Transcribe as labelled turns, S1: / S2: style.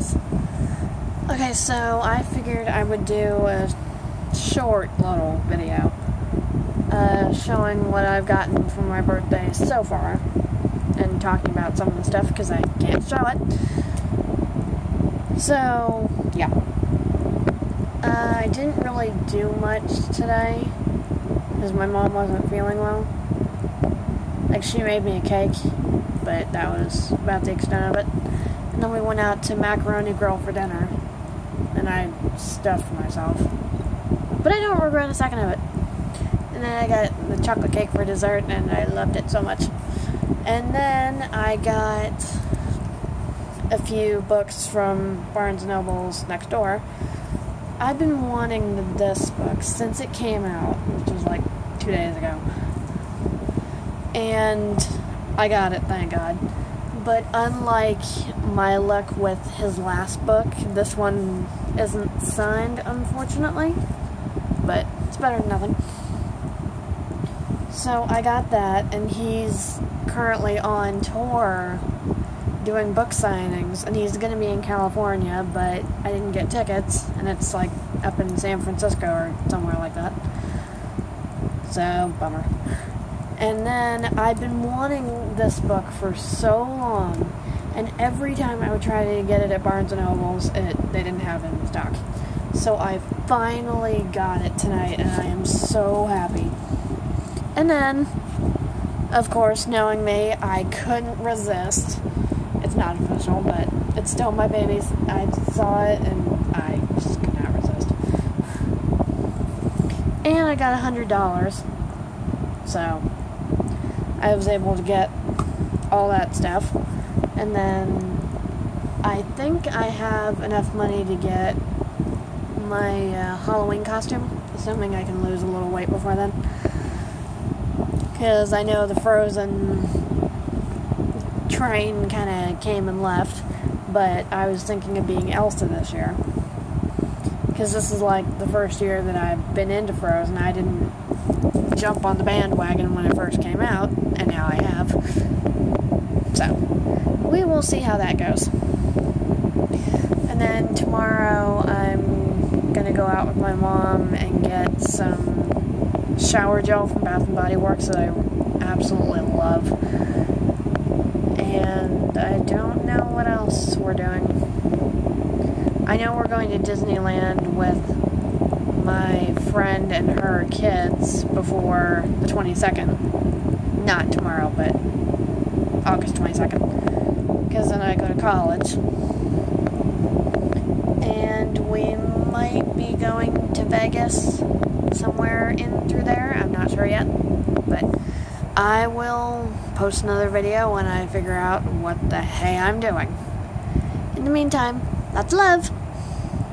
S1: guys. Okay, so I figured I would do a short little video uh, showing what I've gotten for my birthday so far and talking about some of the stuff because I can't show it. So, yeah. Uh, I didn't really do much today because my mom wasn't feeling well. Like, she made me a cake, but that was about the extent of it. And then we went out to Macaroni Grill for dinner, and I stuffed myself. But I don't regret a second of it. And then I got the chocolate cake for dessert, and I loved it so much. And then I got a few books from Barnes & Noble's next door. I've been wanting the this book since it came out, which was like two days ago. And I got it, thank God. But unlike my luck with his last book, this one isn't signed, unfortunately. But it's better than nothing. So I got that, and he's currently on tour doing book signings, and he's to be in California, but I didn't get tickets, and it's like up in San Francisco or somewhere like that. So, bummer. And then I've been wanting this book for so long, and every time I would try to get it at Barnes and Nobles, it they didn't have it in stock. So I finally got it tonight, and I am so happy. And then, of course, knowing me, I couldn't resist. It's not official, but it's still my baby's. I saw it, and I just could not resist. And I got a hundred dollars, so I was able to get all that stuff. And then I think I have enough money to get my uh, Halloween costume, assuming I can lose a little weight before then. Because I know the Frozen train kind of came and left, but I was thinking of being Elsa this year. Because this is like the first year that I've been into Frozen. I didn't jump on the bandwagon when it first came out, and now I have. So, we will see how that goes. And then tomorrow I'm gonna go out with my mom and get some shower gel from Bath and Body Works that I absolutely love. And I don't know what else we're doing. I know we're going to Disneyland with my friend and her kids before the 22nd. Not tomorrow, but August 22nd. Because then I go to college. And we might be going to Vegas somewhere in through there. I'm not sure yet. But I will post another video when I figure out what the hey I'm doing. In the meantime, lots of love.